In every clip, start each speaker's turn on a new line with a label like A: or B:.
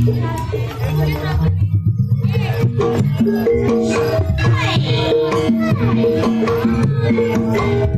A: hey, hey!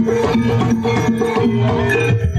A: Thank you.